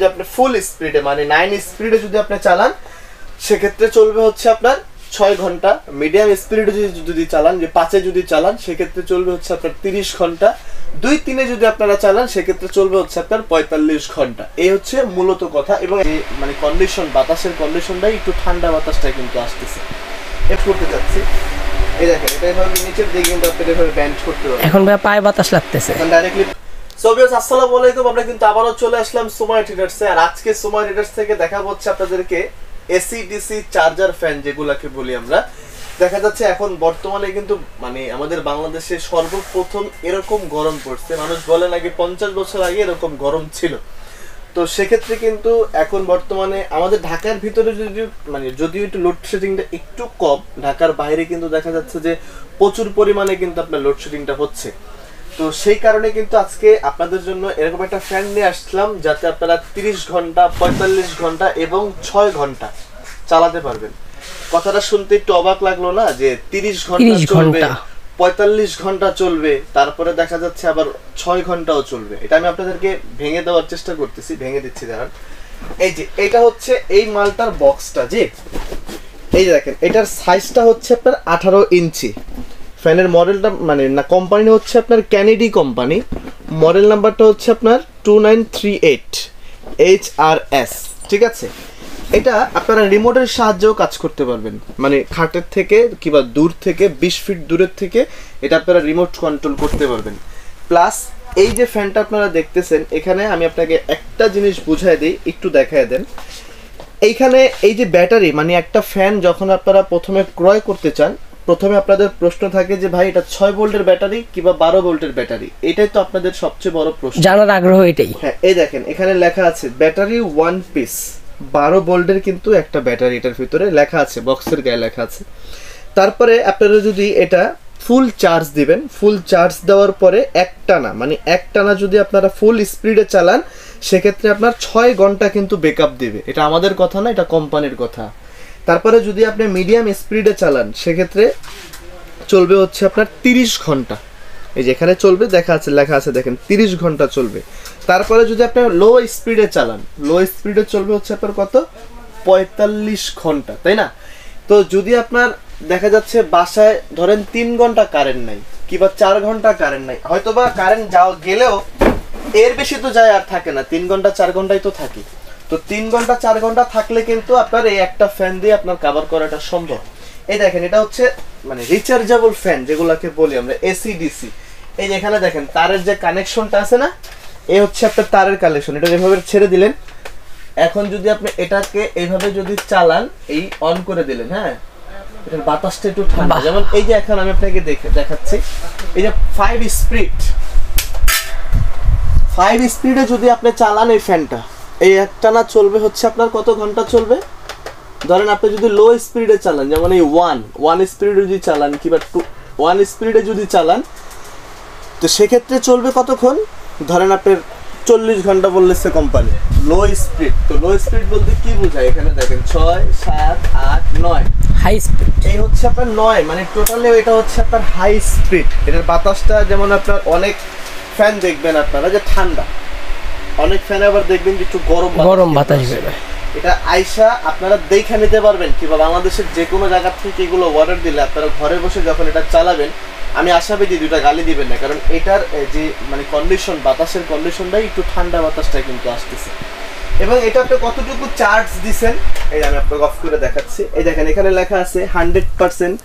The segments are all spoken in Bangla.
যদি আপনি ফুল স্পিডে মানে নাইন স্পিডে যদি আপনি চালান সেক্ষেত্রে চলবে হচ্ছে আপনার ছয় ঘণ্টা। মিডিয়াম স্পিডে যদি যদি চালান যে পাঁচে যদি চালান সেক্ষেত্রে চলবে হচ্ছে আপনার তিরিশ ঘণ্টা। দুই তিনে যদি আপনারা চালান সেক্ষেত্রে চলবে হচ্ছে আপনার পঁয়তাল্লিশ ঘণ্টা। এই হচ্ছে মূলত কথা এবং এই মানে কন্ডিশন বাতাসের কন্ডিশনটাই একটু ঠান্ডা বাতাসটা কিন্তু আসতেছে। করতে যাচ্ছি এই দেখেন এটা এভাবে নিচের দিকে কিন্তু আপনি এভাবে ব্যান্ড করতে পারবেন। এখন ভাই পায়ে বাতাস লাগতেছে। এখন ডাইরেক্টলি সোভিয়াস আসসালামু আলাইকুম। আমরা কিন্তু আবারও চলে আসলাম সময় ট্রেডার্সে আর আজকে সময় ট্রেডার্স থেকে দেখা হচ্ছে আপনাদেরকে এসি ডিসি চার্জার ফ্যান যেগুলাকে বলি আমরা। দেখা যাচ্ছে এখন বর্তমানে কিন্তু মানে আমাদের বাংলাদেশে সর্বপ্রথম এরকম গরম পড়ছে। মানুষ বলে নাকি পঞ্চাশ বছর আগে এরকম গরম ছিল। তো সেক্ষেত্রে কিন্তু এখন বর্তমানে আমাদের ঢাকার ভিতরে যদি মানে যদিও একটু লোডশেডিংটা একটু কম, ঢাকার বাইরে কিন্তু দেখা যাচ্ছে যে প্রচুর পরিমাণে কিন্তু আপনার লোডশেডিংটা হচ্ছে। তো সেই কারণে কিন্তু আজকে আপনাদের জন্য এরকম একটা ফ্যান নিয়ে আসলাম যাতে আপনারা তিরিশ ঘণ্টা পঁয়তাল্লিশ ঘণ্টা এবং ছয় ঘণ্টা চালাতে পারবেন। কথাটা শুনতে একটু অবাক লাগল না যে তিরিশ ঘণ্টা চলবে ঘণ্টা। পঁয়তাল্লিশ ঘণ্টা চলবে তারপরে দেখা যাচ্ছে আবার ছয় ঘন্টাও চলবে। এটা আমি আপনাদেরকে ভেঙে দেওয়ার চেষ্টা করতেছি ভেঙে দিচ্ছি দাঁড়ান। এই যে এটা হচ্ছে এই মালটার বক্সটা যে এই দেখেন এটার সাইজটা হচ্ছে আপনার আঠারো ইঞ্চি। ফ্যানের মডেলটা মানে না কোম্পানি হচ্ছে আপনার ক্যানেডি কোম্পানি মডেল নাম্বারটা হচ্ছে আপনার two nine three eight H R S ঠিক আছে? এটা আপনারা রিমোটের সাহায্যেও কাজ করতে পারবেন। মানে খাটের থেকে কিংবা দূর থেকে, বিশ ফিট দূরের থেকে এটা আপনারা রিমোট কন্ট্রোল করতে পারবেন। প্লাস এই যে ফ্যানটা আপনারা দেখতেছেন, এখানে আমি আপনাকে একটা জিনিস বুঝাই দিই, একটু দেখায় দেন। এইখানে এই যে ব্যাটারি মানে একটা ফ্যান যখন আপনারা প্রথমে ক্রয় করতে চান প্রথমে আপনাদের প্রশ্ন থাকে যে ভাই এটা ছয় ভোল্টের ব্যাটারি কিংবা বারো ভোল্টের ব্যাটারি? এটাই তো আপনাদের সবচেয়ে বড় প্রশ্ন। জানার আগ্রহ এটাই। হ্যাঁ এই দেখেন এখানে লেখা আছে ব্যাটারি ওয়ান পিস বারো ভোল্টের কিন্তু একটা ব্যাটারি। এটার ভিতরে লেখা আছে বক্সের গায়ে লেখা আছে। তারপরে আপনারা যদি এটা ফুল চার্জ দিবেন ফুল চার্জ দেওয়ার পরে একটানা মানে একটানা যদি আপনারা ফুল স্পিডে চালান সেক্ষেত্রে আপনার ছয় ঘণ্টা কিন্তু ব্যাকআপ দিবে। এটা আমাদের কথা না এটা কোম্পানির কথা। তারপরে যদি আপনি মিডিয়াম স্পিডে চালান, সেক্ষেত্রে চলবে হচ্ছে আপনার তিরিশ ঘণ্টা। এই যে এখানে চলবে, দেখা আছে, লেখা আছে, দেখেন, তিরিশ ঘণ্টা চলবে। তারপরে যদি আপনি লো স্পিডে চালান লো স্পিডে চলবে হচ্ছে আপনার কত? পঁয়তাল্লিশ ঘণ্টা, তাই না? তো যদি আপনার দেখা যাচ্ছে বাসায় ধরেন তিন ঘণ্টা কারেন্ট নাই, কিংবা চার ঘণ্টা কারেন্ট নাই হয়তো বা কারেন্ট যাওয়া গেলেও এর বেশি তো যায় আর থাকে না, তিন ঘণ্টা, চার ঘন্টাই তো থাকে। তো তিন ঘণ্টা চার ঘণ্টা থাকলে কিন্তু আপনার এই একটা ফ্যান দিয়ে আপনার কাভার করাটা সম্ভব। এই দেখেন এটা হচ্ছে মানে রিচার্জেবল ফ্যান যেগুলোকে বলি আমরা এসি ডিসি এই যে এখানে দেখেন তারের যে কানেকশনটা আছে না এই হচ্ছে আপনার তারের কানেকশন এটা যেভাবে ছেড়ে দিলেন এখন যদি আপনি এটাকে এইভাবে যদি চালান এই অন করে দিলেন হ্যাঁ? এটার বাতাসটা একটু ঠান্ডা। যেমন এই যে এখন আমি আপনাকে দেখে দেখাচ্ছি এই যে ফাইভ স্পিড ফাইভ স্পিডে যদি আপনি চালান এই ফ্যানটা এই একটানা চলবে হচ্ছে আপনার কত ঘণ্টা চলবে? ধরেন আপনি যদি লো স্পিডে চালান যেমন এই ওয়ান ওয়ান স্পিডে যদি চালান কিংবা টু ওয়ান স্পিডে যদি চালান তো সেক্ষেত্রে চলবে কতক্ষণ? ধরেন আপনার চল্লিশ ঘণ্টা বললেছে কোম্পানি লো স্পিড তো লো স্পিড বলতে কি বোঝায়? এখানে দেখেন ছয় সাত আট নয়। হাই স্পিড এই হচ্ছে আপনার নয় মানে টোটালি এটা হচ্ছে আপনার হাই স্পিড এটার বাতাসটা যেমন আপনার অনেক ফ্যান দেখবেন আপনারা যে ঠান্ডা। অনেক ফ্যান আবার দেখবেন একটু গরম গরম বাতাস। বেরোয় এটা আইসা আপনারা দেখে নিতে পারবেন কিংবা বাংলাদেশের যে কোনো জায়গা থেকে এগুলো অর্ডার দিলে আপনারা ঘরে বসে যখন এটা চালাবেন আমি আশাবাদী দুইটা গালি দিবেন না কারণ এটার যে মানে কন্ডিশন বাতাসের কন্ডিশনটাই একটু ঠান্ডা বাতাসটা কিন্তু আসতেছে এবং এটা আপনি কতটুকু চার্জ দিছেন? এই আমি আপনাকে অফ করে দেখাচ্ছি। এই দেখেন এখানে লেখা আছে hundred percent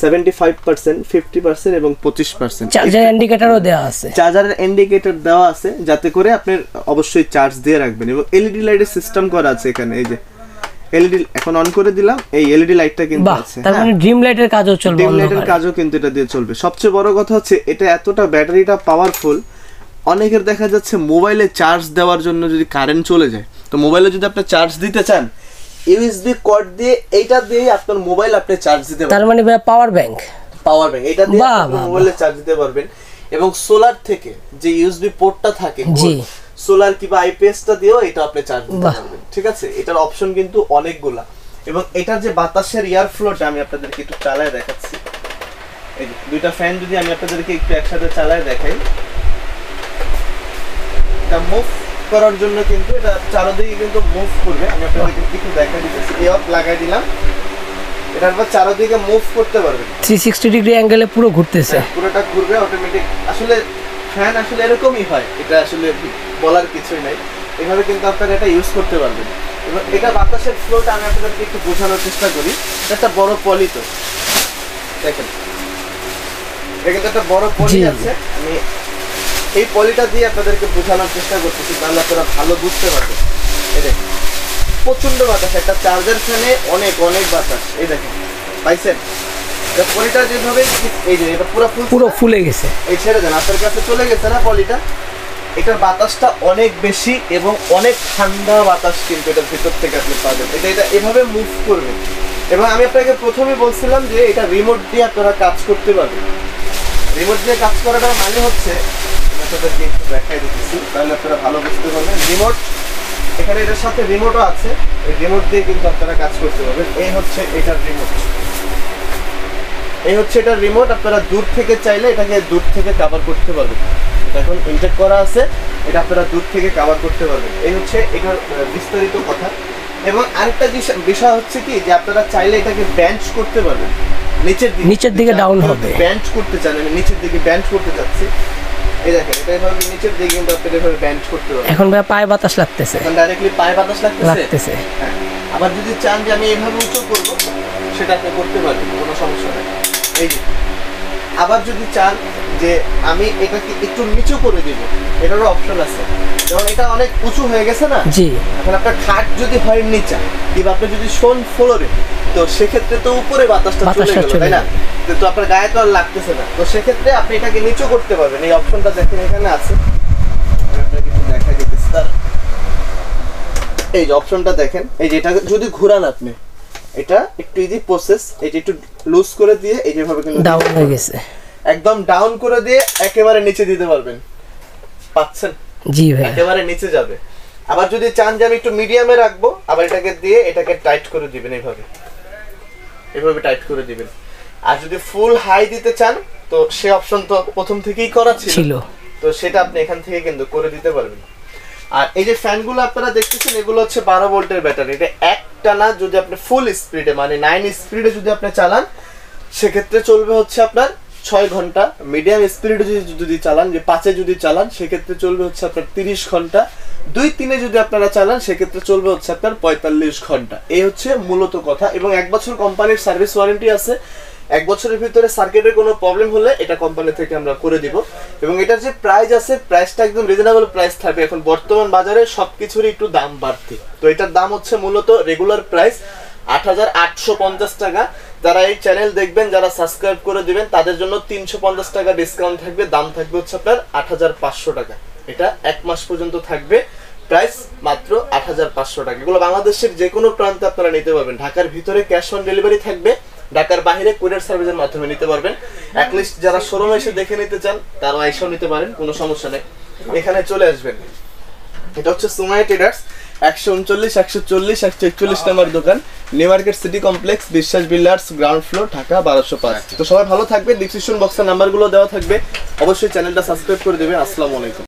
seventy five percent fifty percent এবং পঁচিশ পার্সেন্ট চার্জার ইন্ডিকেটরও দেওয়া আছে। চার্জারের ইন্ডিকেটর দেওয়া আছে যাতে করে আপনি অবশ্যই চার্জ দিয়ে রাখবেন। এবং এলইডি লাইটের সিস্টেম করা আছে এখানে এই যে। এলইডি এখন অন করে দিলাম এই এলইডি লাইটটা কিন্তু আছে। তার হ্যাঁ। মানে ড্রিম লাইটের কাজও চলবে ডিম লাইটের। কাজও কিন্তু এটা দিয়ে চলবে। সবচেয়ে বড় কথা হচ্ছে এটা এতটা ব্যাটারিটা পাওয়ারফুল অনেকের দেখা যাচ্ছে মোবাইলে চার্জ দেওয়ার জন্য যদি কারেন্ট চলে যায় তো মোবাইলে যদি আপনি চার্জ দিতে চান ইউএসবি কর্ড দিয়ে এইটা দিয়ে আপনার মোবাইল আপনি চার্জ দিতে পারবেন। তার মানে পাওয়ার ব্যাংক পাওয়ার ব্যাংক এটা দিয়ে আপনি মোবাইলে চার্জ দিতে পারবেন। এবং সোলার থেকে যে ইউএসবি পোর্টটা থাকে জি। সোলার কিংবা আইপিএসটা দিয়েও এটা আপনি চার্জ দিতে পারবেন ঠিক আছে? এটার অপশন কিন্তু অনেকগুলা। এবং এটার যে বাতাসের এয়ার ফ্লোটা আমি আপনাদেরকে একটু চালায় দেখাচ্ছি। এই যে দুইটা ফ্যান যদি আমি আপনাদেরকে একটু একসাথে চালায় দেখাই। এটা মুভ করার জন্য কিন্তু এটা চারদিকে কিন্তু মুভ করবে। আমি আপনাদেরকে একটু দেখা দিতেছি। এই অফ লাগাই দিলাম। এটার পর চারদিকে মুভ করতে থ্রি সিক্সটি ডিগ্রি অ্যাঙ্গেলে পুরো ঘুরতেছে। পুরোটা ঘুরবে অটোমেটিক আসলে ফ্যান আসলে এরকমই হয়। এটা আসলে বলার কিছুই নাই। এভাবে কিন্তু আপনারা এটা ইউজ করতে পারবেন। এবং এটা বাতাসের ফ্লোটা আমি আপনাদেরকে একটু বোঝানোর চেষ্টা করি। এটা একটা বড় পলি তো। দেখেন। এটা কিন্তু একটা বড় পলি আছে। আমি এই পলিটা দিয়ে আপনাদেরকে বোঝানোর চেষ্টা করতেছি তাহলে আপনারা ভালো বুঝতে পারবেন। এই দেখেন প্রচণ্ড বাতাস একটা চার্জার ফ্যানে অনেক অনেক বাতাস। এই দেখেন পাইছেন? এটা পলিটা যেভাবে এই যে এটা পুরো ফুল পুরো ফুলে গেছে। এই ছেড়ে দেন আপনার কাছে চলে গেছে না পলিটা? এটার বাতাসটা অনেক বেশি এবং অনেক ঠান্ডা বাতাস কিন্তু এটার ভিতর থেকে আপনি পাবেন। এটা এটা এভাবে মুভ করবে এবং আমি আপনাকে প্রথমে বলছিলাম যে এটা রিমোট দিয়ে আপনারা কাজ করতে পারবেন। রিমোট দিয়ে কাজ করাটার মানে হচ্ছে আপনাদেরকে একটু দেখাই দিতেছি তাহলে আপনারা ভালো বুঝতে পারবেন। রিমোট এখানে এটার সাথে রিমোটও আছে। এই রিমোট দিয়ে কিন্তু আপনারা কাজ করতে পারবেন। এই হচ্ছে এটার রিমোট এই হচ্ছে এটা রিমোট আপনারা দূর থেকে চাইলে এটাকে দূর থেকে কভার করতে পারবেন। এখন ইনটেক করা আছে এটা আপনারা দূর থেকে কভার করতে পারবেন। এই হচ্ছে এটার বিস্তারিত কথা। এবং আরেকটা বিষয় হচ্ছে কি যে আপনারা চাইলে এটাকে বেঞ্চ করতে পারবেন। নিচের দিকে। নিচের দিকে down হবে। বেঞ্চ করতে চান আমি নিচের দিকে বেঞ্চ করতে চাচ্ছি। এখন ভাই পায়ে বাতাস লাগতেছে। ডাইরেক্টলি পায়ে বাতাস লাগতেছে? হ্যাঁ। আবার যদি চান যে আমি এইভাবে উঁচু করব সেটা আপনি করতে পারবেন কোনো সমস্যা নেই। এই যে আবার যদি চান যে আমি এটাকে একটু নিচু করে দিব এটারও অপশন আছে। যেমন এটা অনেক উঁচু হয়ে গেছে না? জি। এখন আপনার খাট যদি হয় নিচা কিংবা আপনি যদি শোন ফ্লোরে তো সেক্ষেত্রে তো উপরে বাতাসটা চলে গেল তাই না? গেল। তো আপনার গায়ে তো আর লাগতেছে না। তো সেক্ষেত্রে আপনি এটাকে নিচু করতে পারবেন। এই অপশনটা দেখেন এখানে আছে। আপনাকে একটু দেখাই দিতেছি তার এই যে অপশনটা দেখেন এই যে এটা যদি ঘুরান আপনি এটা একটু ইজি প্রসেস এই যে একটু লুজ করে দিয়ে এই যেভাবে কিন্তু ডাউন হয়ে গেছে। একদম ডাউন করে দিয়ে একেবারে নিচে দিতে পারবেন। পাচ্ছেন? জি ভাই একেবারে নিচে যাবে। আবার যদি চান যে আমি একটু মিডিয়ামে রাখব আবার এটাকে দিয়ে এটাকে টাইট করে দিবেন এইভাবে। এভাবে টাইট করে দিবেন। আর যদি ফুল হাই দিতে চান তো সে অপশন তো প্রথম থেকেই করা ছিল। তো সেটা আপনি এখান থেকে কিন্তু করে দিতে পারবেন। আর এই যে ফ্যানগুলো আপনারা দেখতেছেন এগুলো হচ্ছে বারো ভোল্টের ব্যাটারি। এটা একটানা যদি আপনি ফুল স্পিডে মানে নাইন স্পিডে যদি আপনি চালান সেক্ষেত্রে চলবে হচ্ছে আপনার ছয় ঘণ্টা। মিডিয়াম স্পিডে যদি যদি চালান যে পাঁচে যদি চালান সেক্ষেত্রে চলবে হচ্ছে আপনার তিরিশ ঘণ্টা। দুই তিনে যদি আপনারা চালান সেক্ষেত্রে চলবে হচ্ছে আপনার পঁয়তাল্লিশ ঘণ্টা। এই হচ্ছে মূলত কথা। এবং এক বছর কোম্পানির সার্ভিস ওয়ারেন্টি আছে। এক বছরের ভিতরে সার্কিটের কোনো প্রবলেম হলে এটা কোম্পানি থেকে আমরা করে দিব। এবং এটার যে প্রাইস আছে প্রাইসটা একদম রিজনেবল প্রাইস থাকবে। এখন বর্তমান বাজারে সব কিছুরই একটু দাম বাড়তি। তো এটার দাম হচ্ছে মূলত রেগুলার প্রাইস আট হাজার আটশো পঞ্চাশ টাকা। যারা এই চ্যানেল দেখবেন, যারা সাবস্ক্রাইব করে দিবেন, তাদের জন্য তিনশো পঞ্চাশ টাকা ডিসকাউন্ট থাকবে। দাম থাকবে হচ্ছে আপনার আট হাজার পাঁচশো টাকা। এটা এক মাস পর্যন্ত থাকবে। প্রাইস মাত্র আট হাজার পাঁচশো টাকা। এগুলো বাংলাদেশের যে কোনো প্রান্তে আপনারা নিতে পারবেন। ঢাকার ভিতরে ক্যাশ অন ডেলিভারি থাকবে। ঢাকার বাইরে কুরিয়ার সার্ভিসের মাধ্যমে নিতে পারবেন। অ্যাটলিস্ট যারা শোরুমে এসে দেখে নিতে চান তারা এসেও নিতে পারেন কোনো সমস্যা নেই। এখানে চলে আসবেন। এটা হচ্ছে সুমাই ট্রেডার্স একশো উনচল্লিশ একশো চল্লিশ একশো একচল্লিশ নাম্বার দোকান। New market city complex Biswas builders ground floor Dhaka বারোশো পাঁচ। তো সবাই ভালো থাকবে ডিসক্রিপশন বক্সের নাম্বারগুলো দেওয়া থাকবে। অবশ্যই চ্যানেলটা সাবস্ক্রাইব করে দেবেন আসসালামু আলাইকুম।